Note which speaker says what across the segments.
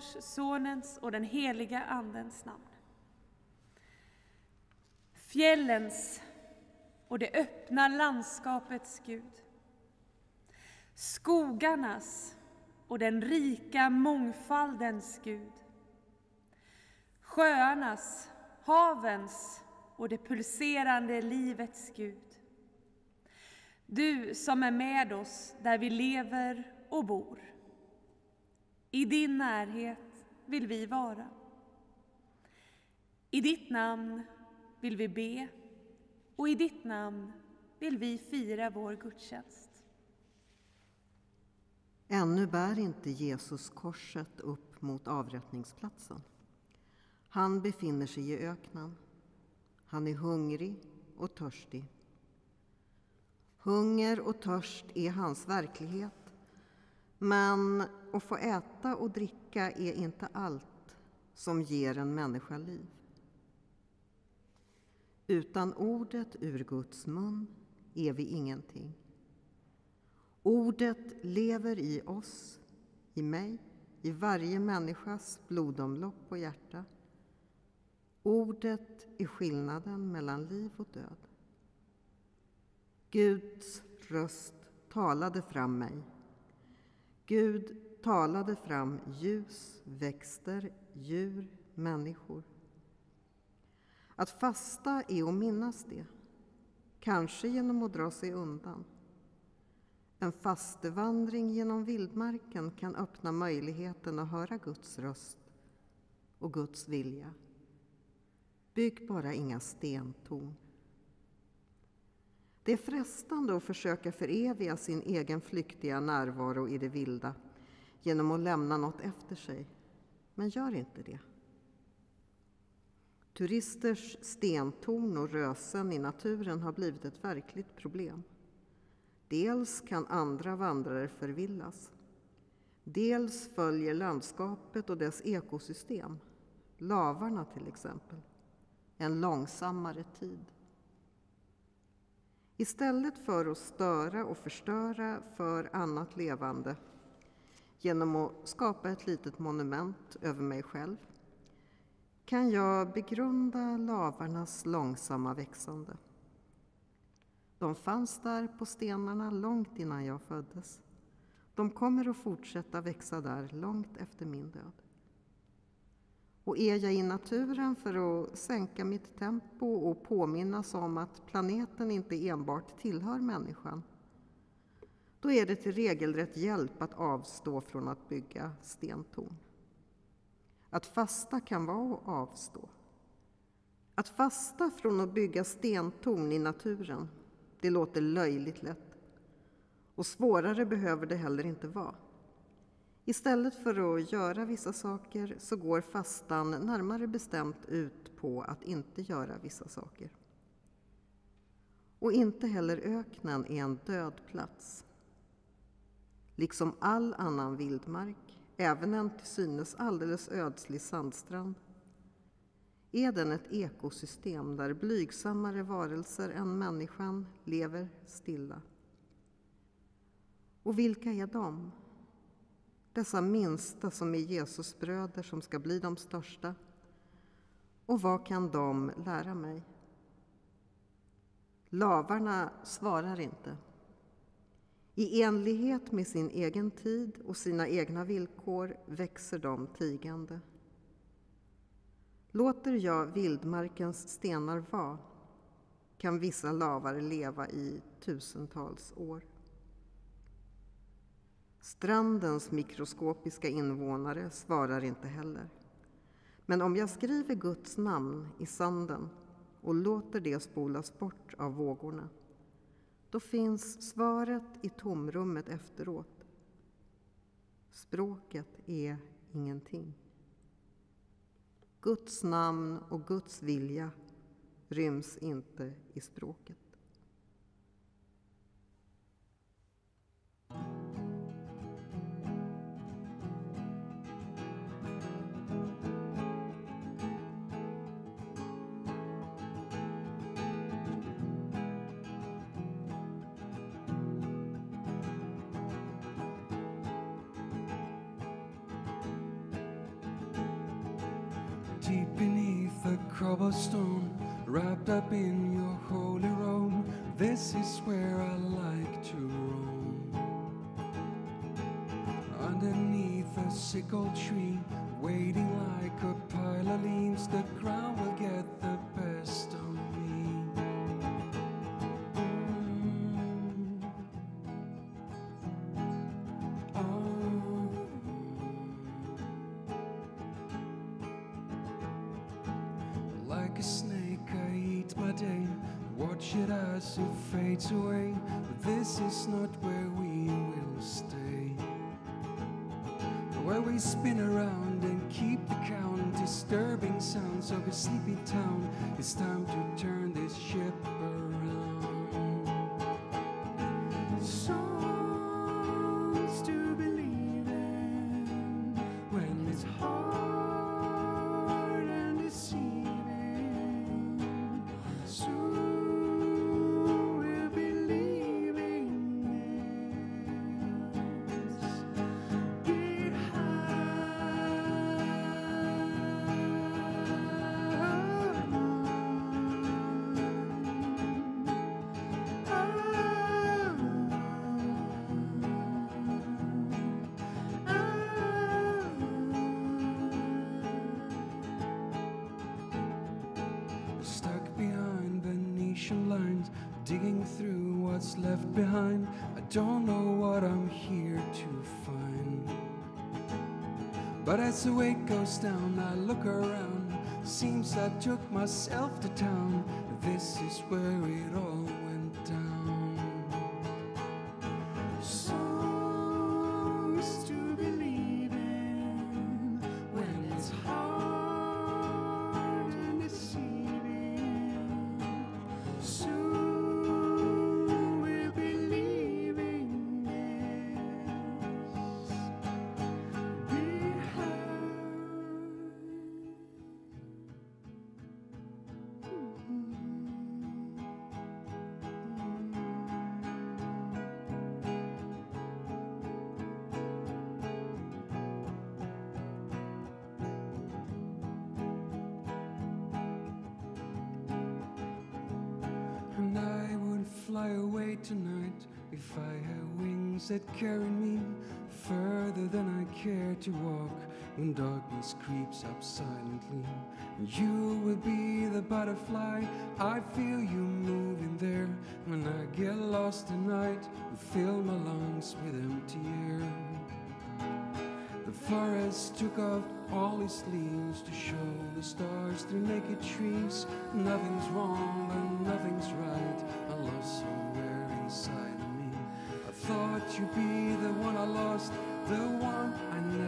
Speaker 1: Faderns, Sonens och den heliga Andens namn. Fjällens och det öppna landskapets Gud. Skogarnas och den rika mångfaldens Gud. Sjöarnas, havens och det pulserande livets Gud. Du som är med oss där vi lever och bor. I din närhet vill vi vara. I ditt namn vill vi be och i ditt namn vill vi fira vår gudstjänst.
Speaker 2: Ännu bär inte Jesus korset upp mot avrättningsplatsen. Han befinner sig i öknen. Han är hungrig och törstig. Hunger och törst är hans verklighet. Men att få äta och dricka är inte allt som ger en människa liv. Utan ordet ur Guds mun är vi ingenting. Ordet lever i oss, i mig, i varje människas blodomlopp och hjärta. Ordet är skillnaden mellan liv och död. Guds röst talade fram mig. Gud talade fram ljus, växter, djur, människor. Att fasta är att minnas det, kanske genom att dra sig undan. En fastevandring genom vildmarken kan öppna möjligheten att höra Guds röst och Guds vilja. Bygg bara inga stentorn. Det är frestande att försöka föreviga sin egen flyktiga närvaro i det vilda genom att lämna något efter sig. Men gör inte det. Turisters stentorn och rösen i naturen har blivit ett verkligt problem. Dels kan andra vandrare förvillas. Dels följer landskapet och dess ekosystem, lavarna till exempel, en långsammare tid. Istället för att störa och förstöra för annat levande genom att skapa ett litet monument över mig själv kan jag begrunda lavarnas långsamma växande. De fanns där på stenarna långt innan jag föddes. De kommer att fortsätta växa där långt efter min död. Och är jag i naturen för att sänka mitt tempo och påminnas om att planeten inte enbart tillhör människan, då är det till regelrätt hjälp att avstå från att bygga stentorn. Att fasta kan vara att avstå. Att fasta från att bygga stentorn i naturen, det låter löjligt lätt. Och svårare behöver det heller inte vara. Istället för att göra vissa saker så går fastan närmare bestämt ut på att inte göra vissa saker. Och inte heller öknen är en död plats. Liksom all annan vildmark, även en till synes alldeles ödslig sandstrand, är den ett ekosystem där blygsammare varelser än människan lever stilla. Och vilka är de? Dessa minsta som är Jesus bröder som ska bli de största. Och vad kan de lära mig? Lavarna svarar inte. I enlighet med sin egen tid och sina egna villkor växer de tigande. Låter jag vildmarkens stenar vara kan vissa lavar leva i tusentals år. Strandens mikroskopiska invånare svarar inte heller. Men om jag skriver Guds namn i sanden och låter det spolas bort av vågorna, då finns svaret i tomrummet efteråt. Språket är ingenting. Guds namn och Guds vilja ryms inte i språket.
Speaker 3: Cobblestone, wrapped up in your holy robe. This is where I like to roam. Underneath a sickle tree, waiting like a pile of leaves, the ground through what's left behind. I don't know what I'm here to find. But as the weight goes down, I look around. Seems I took myself to town. This is where it all darkness creeps up silently. And you will be the butterfly. I feel you moving there. When I get lost tonight, you fill my lungs with empty air. The forest took off all its leaves to show the stars through naked trees. Nothing's wrong and nothing's right. I lost somewhere inside of me. I thought you'd be the one I lost, the one I never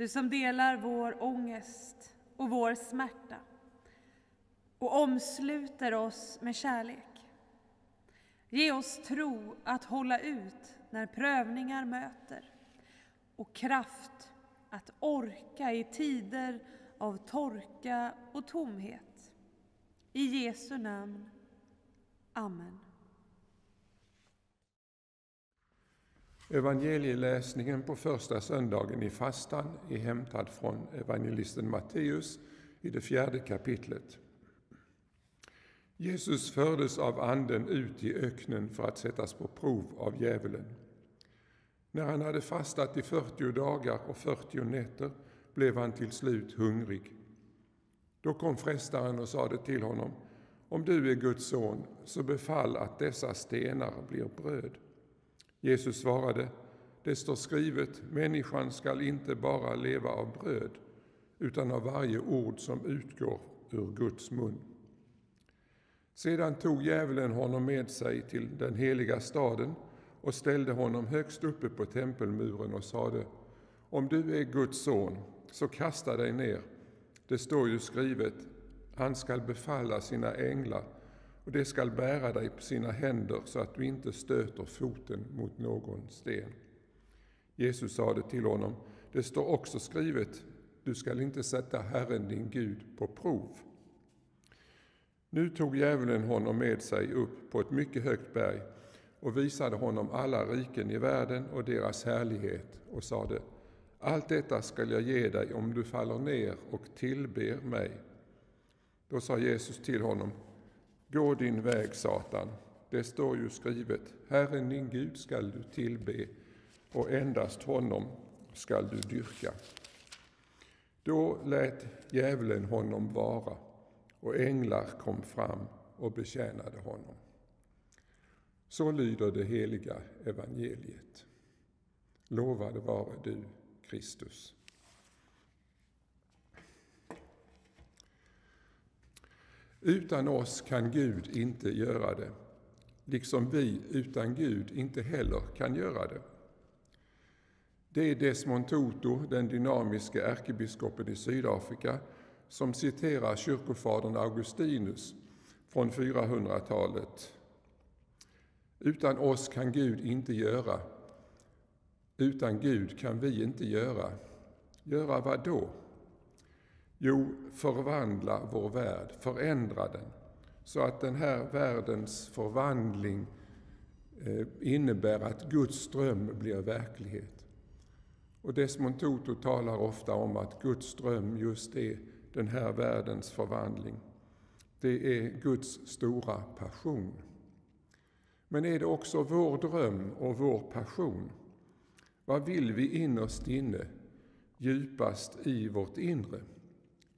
Speaker 1: du som delar vår ångest och vår smärta och omsluter oss med kärlek. Ge oss tro att hålla ut när prövningar möter och kraft att orka i tider av torka och tomhet. I Jesu namn. Amen.
Speaker 4: Evangelieläsningen på första söndagen i fastan är hämtad från evangelisten Matteus i det fjärde kapitlet. Jesus fördes av Anden ut i öknen för att sättas på prov av djävulen. När han hade fastat i 40 dagar och 40 nätter blev han till slut hungrig. Då kom frestaren och sade till honom, om du är Guds son, så befall att dessa stenar blir bröd. Jesus svarade, det står skrivet, människan skall inte bara leva av bröd, utan av varje ord som utgår ur Guds mun. Sedan tog djävulen honom med sig till den heliga staden och ställde honom högst uppe på tempelmuren och sade Om du är Guds son, så kasta dig ner. Det står ju skrivet, han skall befalla sina änglar och de skall bära dig på sina händer så att du inte stöter foten mot någon sten. Jesus sade till honom, det står också skrivet, du skall inte sätta Herren din Gud på prov. Nu tog djävulen honom med sig upp på ett mycket högt berg och visade honom alla riken i världen och deras härlighet och sade, allt detta skall jag ge dig om du faller ner och tillber mig. Då sa Jesus till honom, gå din väg Satan, det står ju skrivet, Herren din Gud skall du tillbe och endast honom skall du dyrka. Då lät djävulen honom vara och änglar kom fram och betjänade honom. Så lyder det heliga evangeliet. Lovad vare du, Kristus. Utan oss kan Gud inte göra det, liksom vi utan Gud inte heller kan göra det. Det är Desmond Tutu, den dynamiske ärkebiskopen i Sydafrika, som citerar kyrkofadern Augustinus från 400-talet. Utan oss kan Gud inte göra. Utan Gud kan vi inte göra. Göra vad då? Jo, förvandla vår värld, förändra den, så att den här världens förvandling eh, innebär att Guds dröm blir verklighet. Och Desmond Tutu talar ofta om att Guds dröm just är den här världens förvandling. Det är Guds stora passion. Men är det också vår dröm och vår passion? Vad vill vi innerst inne, djupast i vårt inre?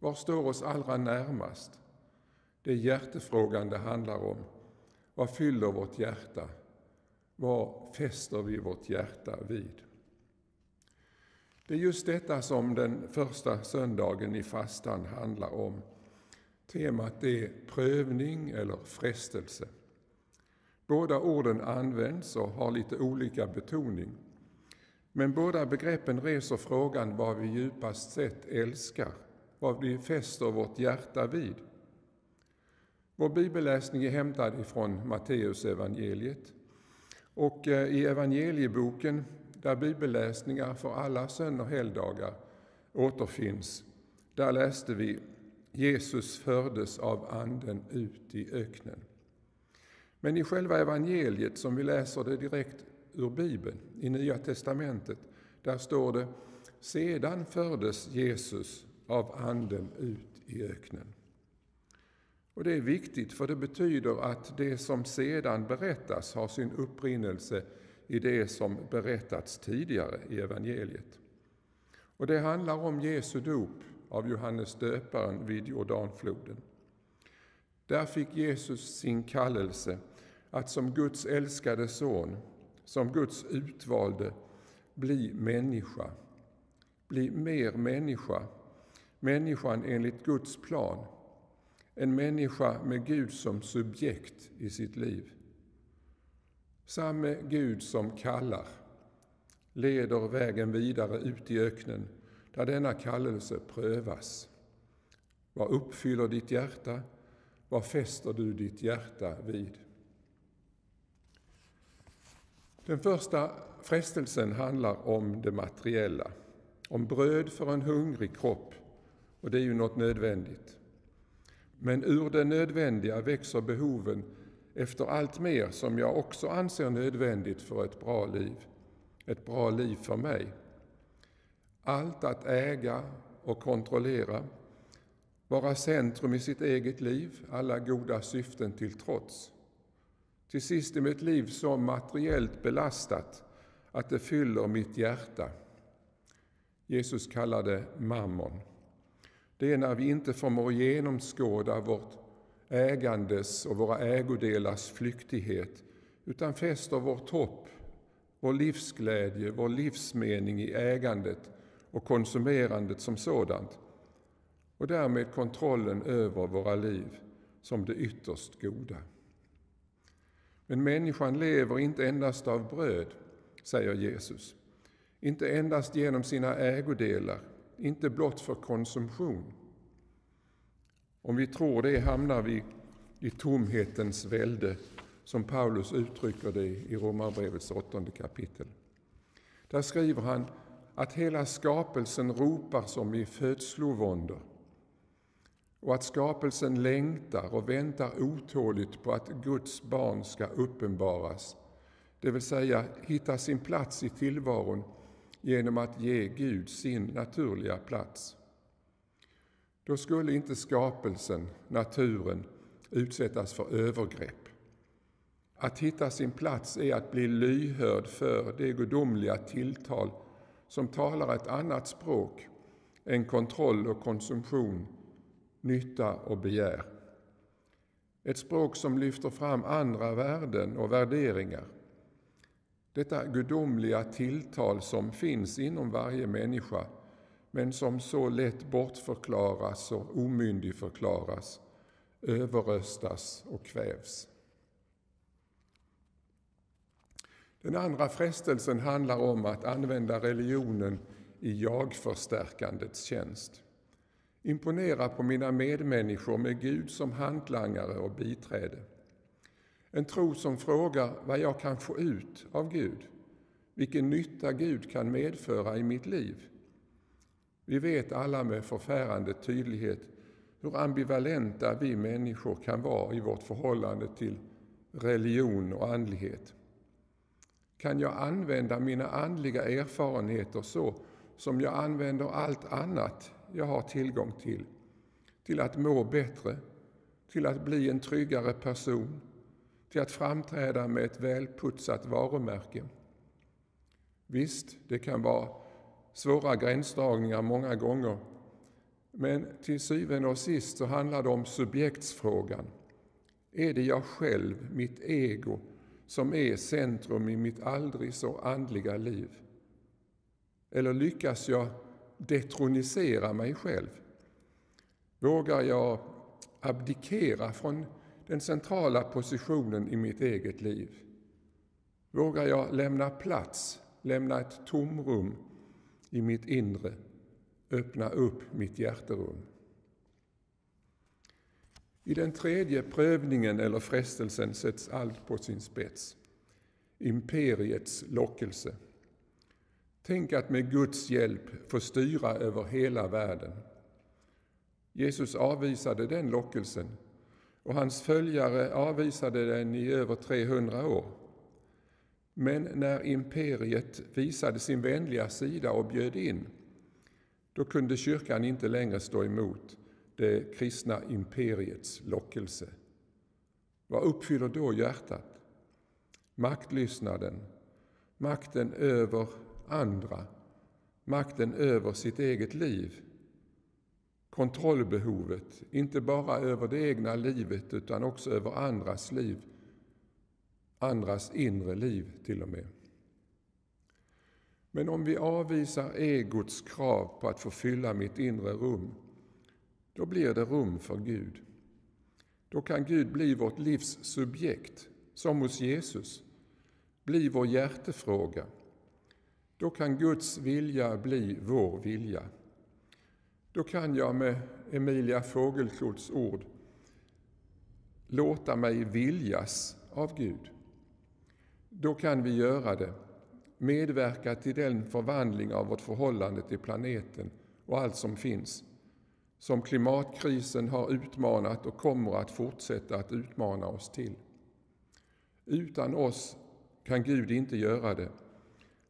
Speaker 4: Var står oss allra närmast? Det är hjärtefrågan det handlar om. Vad fyller vårt hjärta? Vad fäster vi vårt hjärta vid? Det är just detta som den första söndagen i fastan handlar om. Temat är prövning eller frestelse. Båda orden används och har lite olika betoning. Men båda begreppen reser frågan vad vi djupast sett älskar, vad vi fäster vårt hjärta vid. Vår bibelläsning är hämtad ifrån Matteusevangeliet. Och eh, i evangelieboken där bibelläsningar för alla söndag och helgdagar återfinns, där läste vi Jesus fördes av Anden ut i öknen. Men i själva evangeliet, som vi läser det direkt ur Bibeln, i Nya testamentet, där står det Sedan fördes Jesus av Anden ut i öknen. Och det är viktigt, för det betyder att det som sedan berättas har sin upprinnelse i det som berättats tidigare i evangeliet. Och det handlar om Jesu dop av Johannes döparen vid Jordanfloden. Där fick Jesus sin kallelse att som Guds älskade son, som Guds utvalde, bli människa. Bli mer människa, människan enligt Guds plan. En människa med Gud som subjekt i sitt liv. Samme Gud som kallar leder vägen vidare ut i öknen där denna kallelse prövas. Vad uppfyller ditt hjärta? Vad fäster du ditt hjärta vid? Den första frestelsen handlar om det materiella, om bröd för en hungrig kropp, och det är ju något nödvändigt. Men ur det nödvändiga växer behoven efter allt mer som jag också anser nödvändigt för ett bra liv, ett bra liv för mig. Allt att äga och kontrollera, vara centrum i sitt eget liv, alla goda syften till trots. Till sist är mitt liv så materiellt belastat att det fyller mitt hjärta. Jesus kallar det mammon. Det är när vi inte förmår genomskåda vårt ägandes och våra ägodelars flyktighet utan fäster vårt hopp, vår livsglädje, vår livsmening i ägandet och konsumerandet som sådant och därmed kontrollen över våra liv som det ytterst goda. Men människan lever inte endast av bröd, säger Jesus. Inte endast genom sina ägodelar, inte blott för konsumtion. Om vi tror det hamnar vi i tomhetens välde, som Paulus uttrycker det i Romarbrevets åttonde kapitel. Där skriver han att hela skapelsen ropar som i födslovåndor och att skapelsen längtar och väntar otåligt på att Guds barn ska uppenbaras, det vill säga hitta sin plats i tillvaron genom att ge Gud sin naturliga plats. Då skulle inte skapelsen, naturen, utsättas för övergrepp. Att hitta sin plats är att bli lyhörd för det gudomliga tilltal som talar ett annat språk än kontroll och konsumtion, nytta och begär. Ett språk som lyfter fram andra värden och värderingar. Detta gudomliga tilltal som finns inom varje människa men som så lätt bortförklaras och omyndigförklaras, överröstas och kvävs. Den andra frestelsen handlar om att använda religionen i jagförstärkandets tjänst. Imponera på mina medmänniskor med Gud som hantlangare och biträde. En tro som frågar vad jag kan få ut av Gud, vilken nytta Gud kan medföra i mitt liv. Vi vet alla med förfärande tydlighet hur ambivalenta vi människor kan vara i vårt förhållande till religion och andlighet. Kan jag använda mina andliga erfarenheter så som jag använder allt annat jag har tillgång till? Till att må bättre, till att bli en tryggare person, till att framträda med ett välputsat varumärke. Visst, det kan vara svåra gränsdragningar många gånger, men till syvende och sist så handlar det om subjektsfrågan. Är det jag själv, mitt ego, som är centrum i mitt aldrig så andliga liv? Eller lyckas jag detronisera mig själv? Vågar jag abdikera från den centrala positionen i mitt eget liv? Vågar jag lämna plats, lämna ett tomrum i mitt inre, öppna upp mitt hjärterum? I den tredje prövningen eller frestelsen sätts allt på sin spets. Imperiets lockelse. Tänk att med Guds hjälp få styra över hela världen. Jesus avvisade den lockelsen och hans följare avvisade den i över 300 år. Men när imperiet visade sin vänliga sida och bjöd in, då kunde kyrkan inte längre stå emot det kristna imperiets lockelse. Vad uppfyller då hjärtat? Maktlystnaden, makten över andra, makten över sitt eget liv, kontrollbehovet, inte bara över det egna livet utan också över andras liv, andras inre liv till och med. Men om vi avvisar egots krav på att få fylla mitt inre rum då blir det rum för Gud. Då kan Gud bli vårt livs subjekt, som hos Jesus, bli vår hjärtefråga. Då kan Guds vilja bli vår vilja. Då kan jag med Emilia Fågelklots ord låta mig viljas av Gud. Då kan vi göra det, medverka till den förvandling av vårt förhållande till planeten och allt som finns som klimatkrisen har utmanat och kommer att fortsätta att utmana oss till. Utan oss kan Gud inte göra det,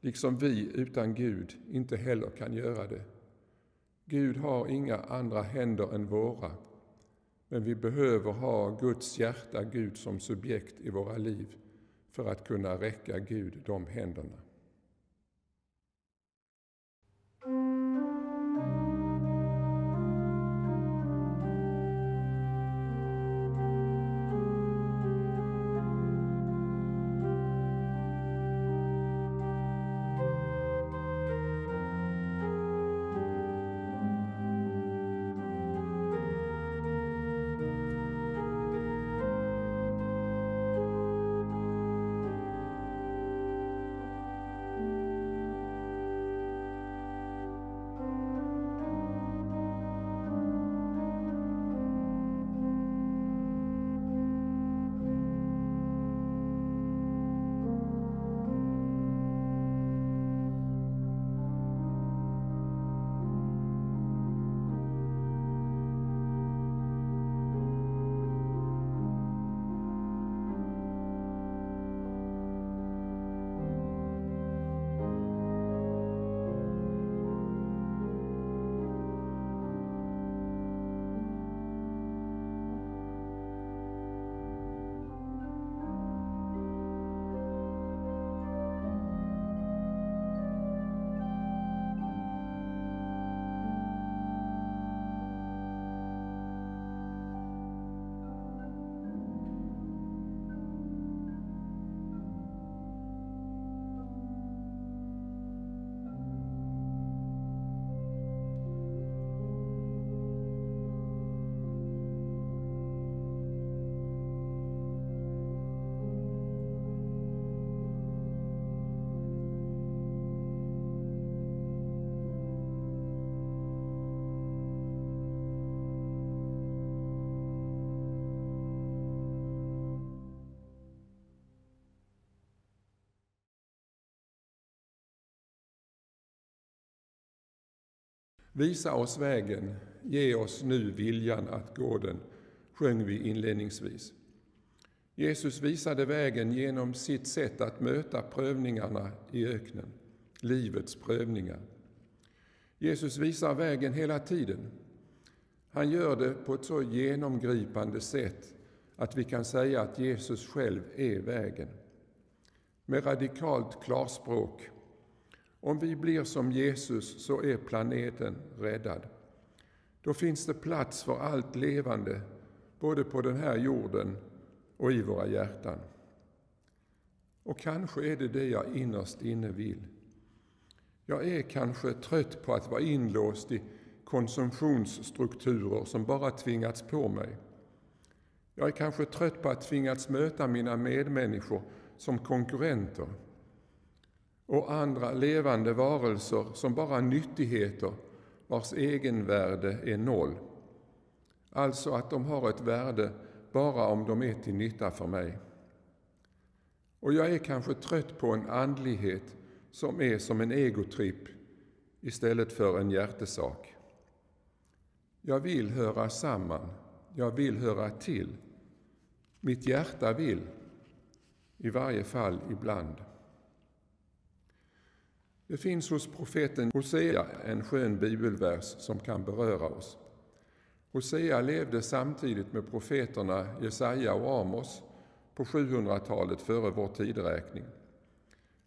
Speaker 4: liksom vi utan Gud inte heller kan göra det. Gud har inga andra händer än våra, men vi behöver ha Guds hjärta, Gud som subjekt i våra liv för att kunna räcka Gud de händerna. Visa oss vägen, ge oss nu viljan att gå den, sjöng vi inledningsvis. Jesus visade vägen genom sitt sätt att möta prövningarna i öknen, livets prövningar. Jesus visar vägen hela tiden. Han gör det på ett så genomgripande sätt att vi kan säga att Jesus själv är vägen. Med radikalt klarspråk. Om vi blir som Jesus så är planeten räddad. Då finns det plats för allt levande, både på den här jorden och i våra hjärtan. Och kanske är det det jag innerst inne vill. Jag är kanske trött på att vara inlåst i konsumtionsstrukturer som bara tvingats på mig. Jag är kanske trött på att tvingats möta mina medmänniskor som konkurrenter och andra levande varelser som bara nyttigheter vars egenvärde är noll. Alltså att de har ett värde bara om de är till nytta för mig. Och jag är kanske trött på en andlighet som är som en egotripp istället för en hjärtesak. Jag vill höra samman, jag vill höra till. Mitt hjärta vill, i varje fall ibland. Det finns hos profeten Hosea en skön bibelvers som kan beröra oss. Hosea levde samtidigt med profeterna Jesaja och Amos på 700-talet före vår tideräkning.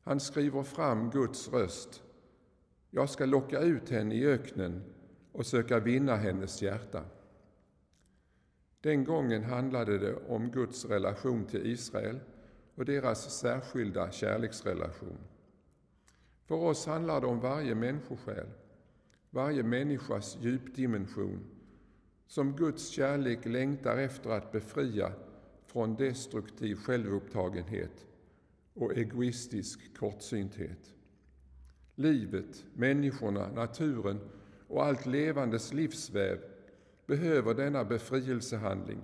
Speaker 4: Han skriver fram Guds röst. Jag ska locka ut henne i öknen och söka vinna hennes hjärta. Den gången handlade det om Guds relation till Israel och deras särskilda kärleksrelation. För oss handlar det om varje människosjäl, varje människas djupdimension som Guds kärlek längtar efter att befria från destruktiv självupptagenhet och egoistisk kortsynthet. Livet, människorna, naturen och allt levandes livsväv behöver denna befrielsehandling,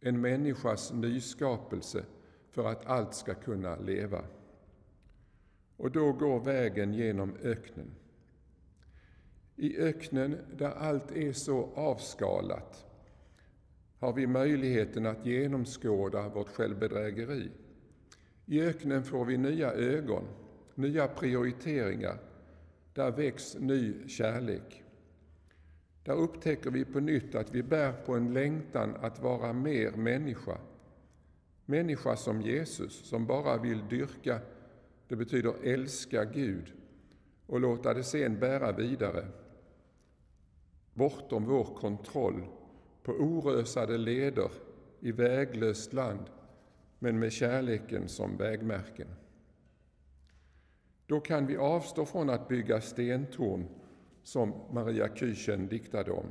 Speaker 4: en människas nyskapelse för att allt ska kunna leva. Och då går vägen genom öknen. I öknen där allt är så avskalat har vi möjligheten att genomskåda vårt självbedrägeri. I öknen får vi nya ögon, nya prioriteringar. Där väcks ny kärlek. Där upptäcker vi på nytt att vi bär på en längtan att vara mer människa. Människa som Jesus, som bara vill dyrka, det betyder älska Gud och låta det sen bära vidare bortom vår kontroll, på orösade leder i väglöst land, men med kärleken som vägmärken. Då kan vi avstå från att bygga stentorn, som Maria Küchen diktade om,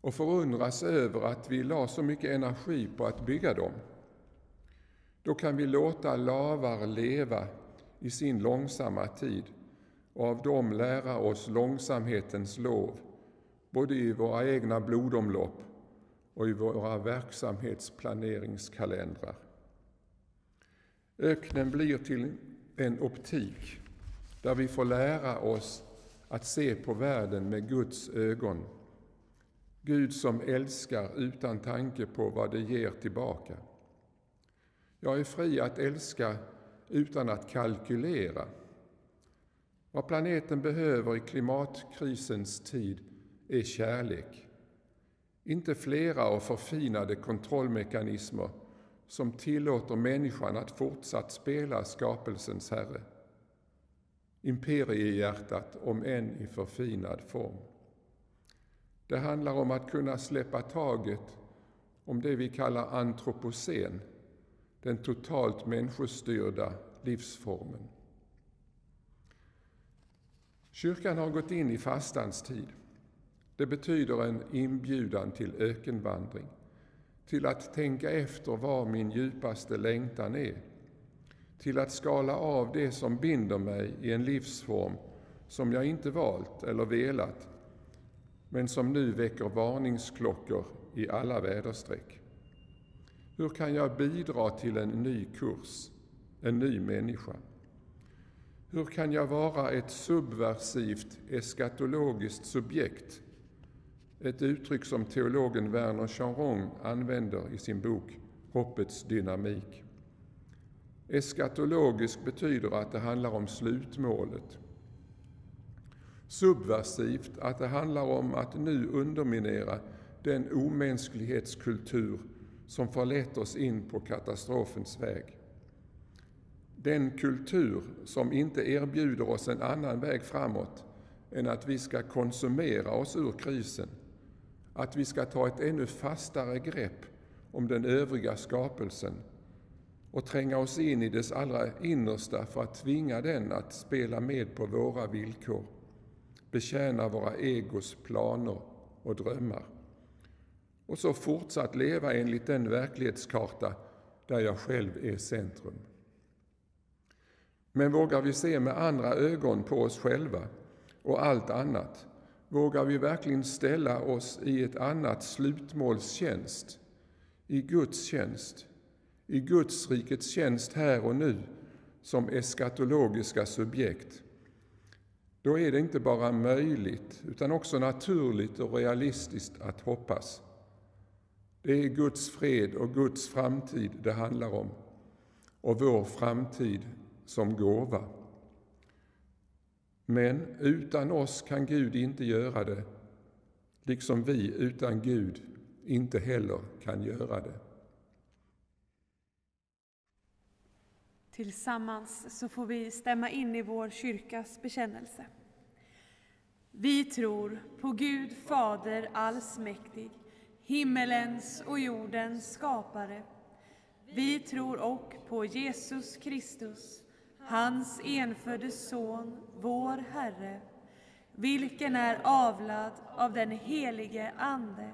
Speaker 4: och förundras över att vi la så mycket energi på att bygga dem. Då kan vi låta lavar leva i sin långsamma tid och av dem lära oss långsamhetens lov både i våra egna blodomlopp och i våra verksamhetsplaneringskalendrar. Öknen blir till en optik där vi får lära oss att se på världen med Guds ögon. Gud som älskar utan tanke på vad det ger tillbaka. Jag är fri att älska utan att kalkylera. Vad planeten behöver i klimatkrisens tid är kärlek. Inte flera och förfinade kontrollmekanismer som tillåter människan att fortsatt spela skapelsens herre. Imperiehjärtat, om än i förfinad form. Det handlar om att kunna släppa taget om det vi kallar antropocen, den totalt människostyrda livsformen. Kyrkan har gått in i fastans tid. Det betyder en inbjudan till ökenvandring, till att tänka efter var min djupaste längtan är, till att skala av det som binder mig i en livsform som jag inte valt eller velat, men som nu väcker varningsklockor i alla väderstreck. Hur kan jag bidra till en ny kurs, en ny människa? Hur kan jag vara ett subversivt eskatologiskt subjekt? Ett uttryck som teologen Werner Charon använder i sin bok Hoppets dynamik. Eskatologisk betyder att det handlar om slutmålet. Subversivt att det handlar om att nu underminera den omänsklighetskultur som förlett oss in på katastrofens väg. Den kultur som inte erbjuder oss en annan väg framåt än att vi ska konsumera oss ur krisen, att vi ska ta ett ännu fastare grepp om den övriga skapelsen och tränga oss in i dess allra innersta för att tvinga den att spela med på våra villkor, betjäna våra egos planer och drömmar. Och så fortsatt leva enligt den verklighetskarta där jag själv är centrum. Men vågar vi se med andra ögon på oss själva och allt annat? Vågar vi verkligen ställa oss i ett annat slutmåls tjänst, i Guds tjänst, i Guds rikets tjänst här och nu som eskatologiska subjekt? Då är det inte bara möjligt utan också naturligt och realistiskt att hoppas. Det är Guds fred och Guds framtid det handlar om och vår framtid som gåva. Men utan oss kan Gud inte göra det, liksom vi utan Gud inte heller kan göra det.
Speaker 1: Tillsammans så får vi stämma in i vår kyrkas bekännelse. Vi tror på Gud Fader allsmäktig, himmelens och jordens skapare. Vi tror och på Jesus Kristus, hans enfödde Son, vår Herre, vilken är avlad av den helige Ande,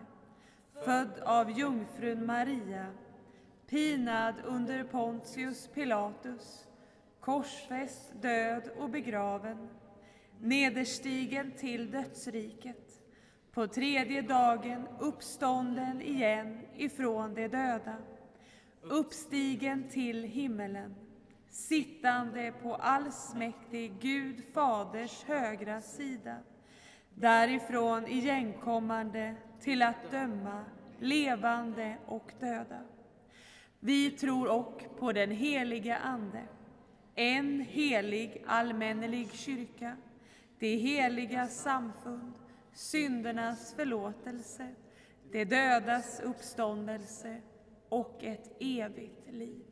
Speaker 1: född av jungfrun Maria, pinad under Pontius Pilatus, korsfäst, död och begraven, nederstigen till dödsriket, på tredje dagen uppstånden igen ifrån de döda, uppstigen till himmelen, sittande på allsmäktig Gud Faders högra sida, därifrån igenkommande till att döma levande och döda. Vi tror och på den helige Ande, en helig allmännelig kyrka, det heliga samfund, syndernas förlåtelse, det dödas uppståndelse och ett evigt liv.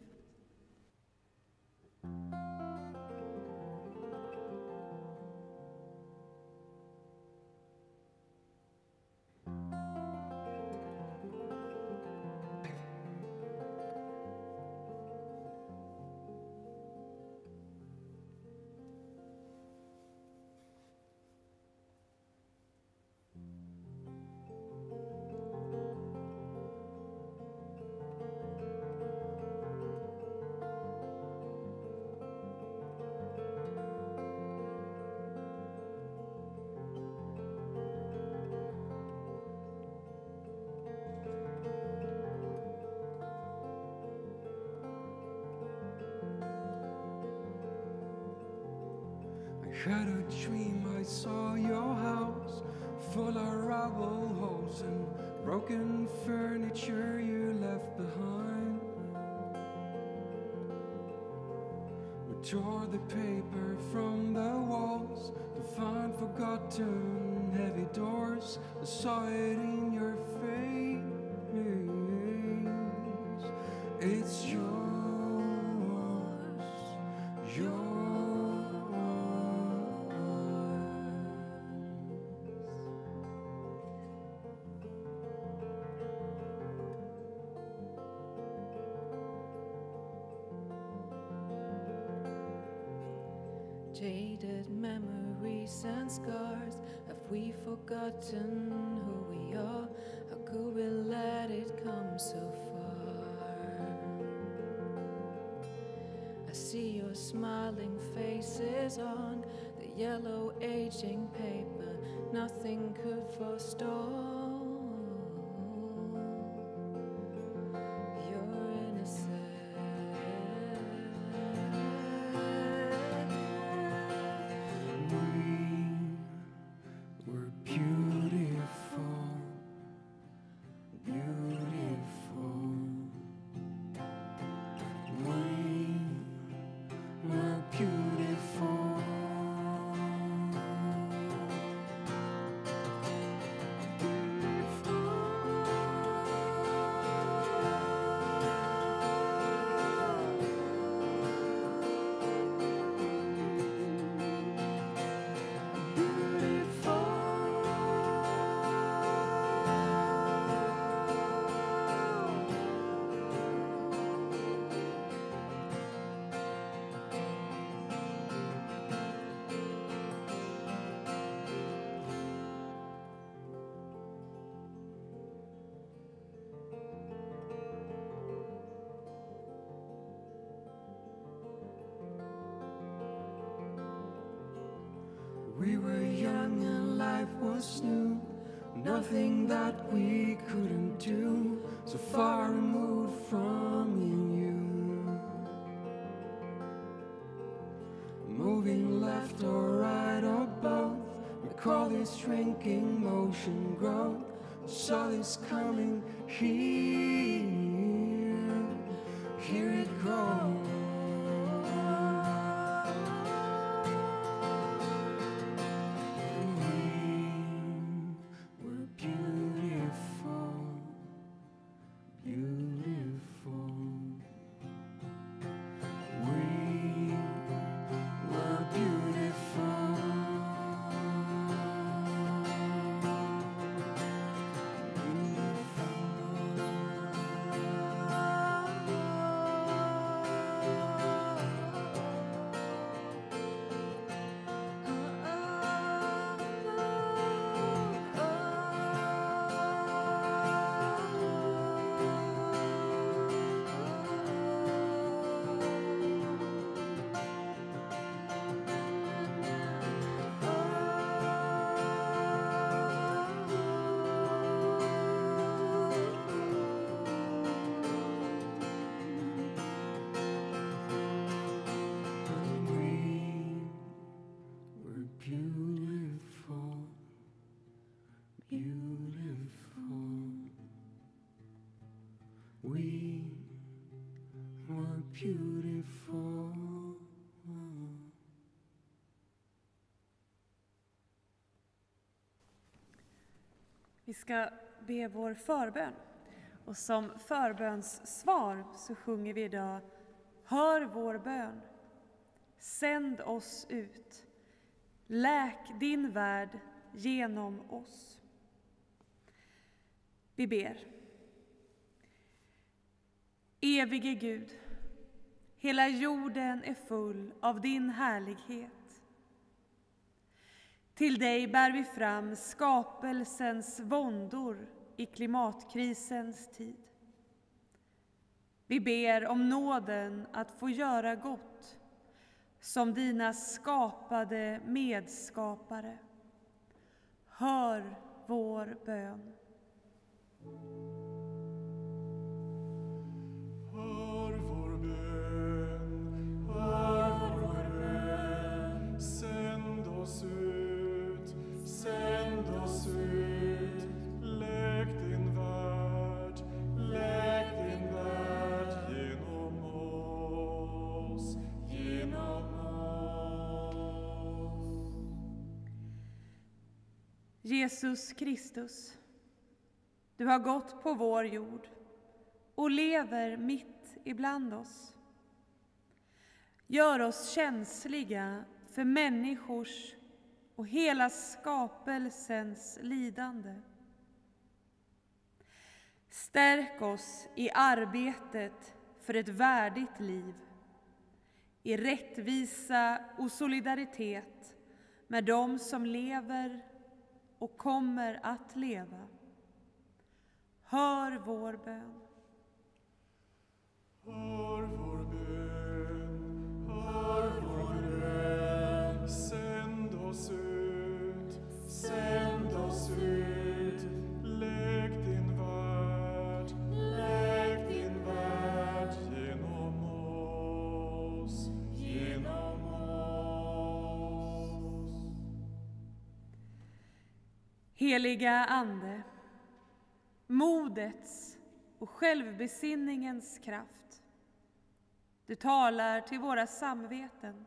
Speaker 3: Had a dream I saw your house full of rubble holes and broken furniture you left behind. We tore the paper from the walls to find forgotten heavy doors. I saw it in your face. It's yours,
Speaker 5: could forestall
Speaker 3: life was new. Nothing that we couldn't do. So far removed from you. Moving left or right or both. We call this shrinking motion growth. Saw this coming here. Beautiful.
Speaker 1: Vi ska be vår förbön. Och som förbönssvar så sjunger vi idag Hör vår bön. Sänd oss ut. Läk din värld genom oss. Vi ber. Evige Gud, hela jorden är full av din härlighet. Till dig bär vi fram skapelsens våndor i klimatkrisens tid. Vi ber om nåden att få göra gott som dina skapade medskapare. Hör vår bön. Jesus Kristus, du har gått på vår jord och lever mitt ibland oss. Gör oss känsliga för människors och hela skapelsens lidande. Stärk oss i arbetet för ett värdigt liv, i rättvisa och solidaritet med dem som lever och kommer att leva. Hör vår bön.
Speaker 6: Hör vår bön, hör
Speaker 1: Heliga Ande, modets och självbesinningens kraft. Du talar till våra samveten.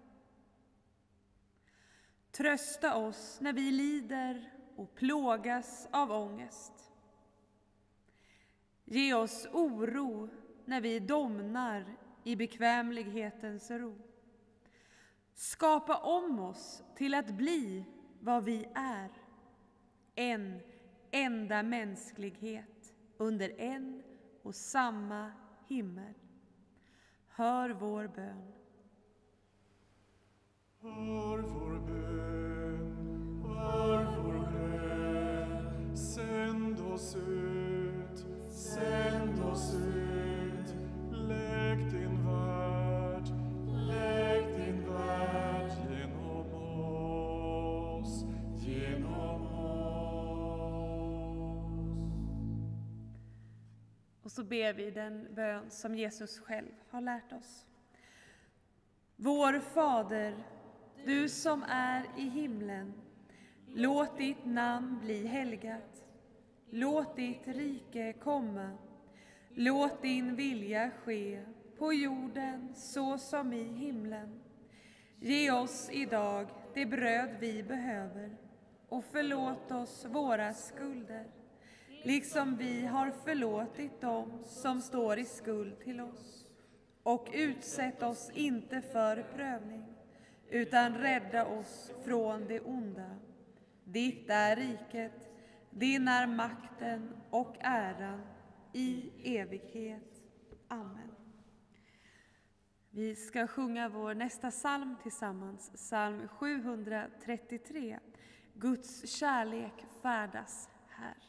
Speaker 1: Trösta oss när vi lider och plågas av ångest. Ge oss oro när vi domnar i bekvämlighetens ro. Skapa om oss till att bli vad vi är. En enda mänsklighet under en och samma himmel. Hör vår bön.
Speaker 6: Hör vår bön, hör vår bön. Sänd oss ut, sänd oss ut. Så ber vi den bön som Jesus själv har lärt oss. Vår Fader, du som är i himlen. Låt ditt namn bli helgat. Låt ditt rike komma. Låt din vilja ske på jorden så som i himlen. Ge oss idag det bröd vi behöver och förlåt oss våra skulder liksom vi har förlåtit dem som står i skuld till oss. Och utsätt oss inte för prövning, utan rädda oss från det onda. Ditt är riket, din är makten och äran i evighet. Amen. Vi ska sjunga vår nästa psalm tillsammans, psalm 733. Guds kärlek färdas här.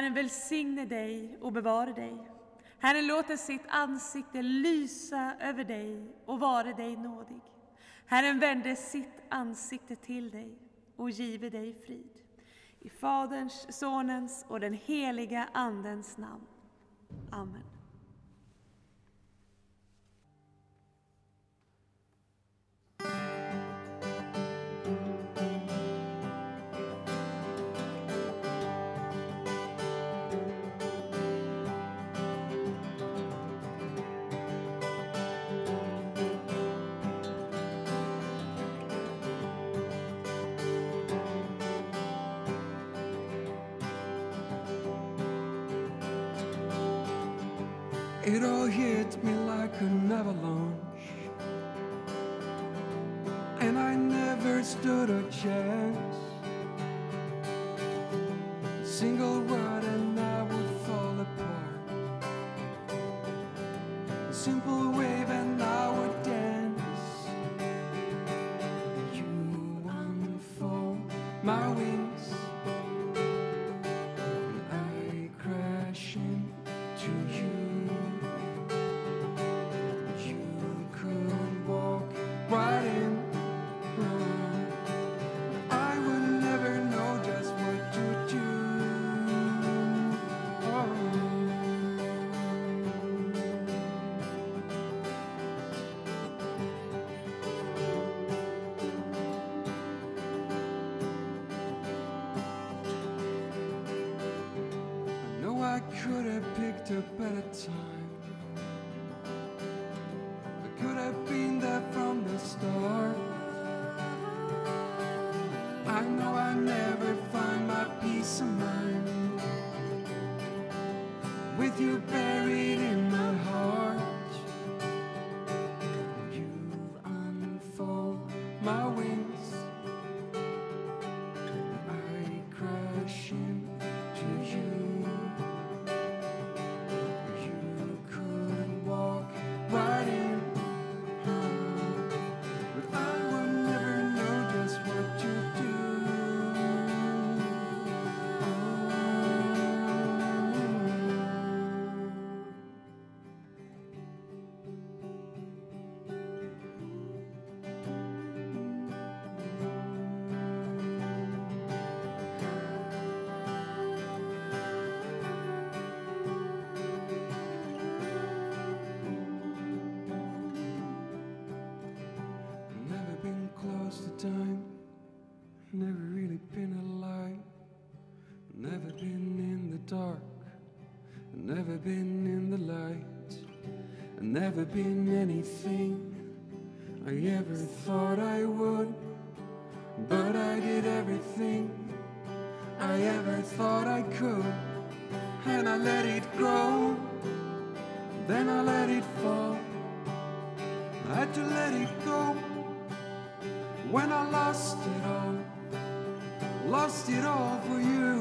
Speaker 6: Herren välsigne dig och bevare dig. Herren låter sitt ansikte lysa över dig och vare dig nådig. Herren vände sitt ansikte till dig och give dig frid. I Faderns, Sonens och den heliga Andens namn. Amen.
Speaker 3: avalanche. And I never stood a chance. Single word and I would fall apart. Simple wave and I would dance. You unfold my wings. a better time. been anything I ever thought I would, but I did everything I ever thought I could, and I let it grow, then I let it fall. I had to let it go when I lost it all, lost it all for you.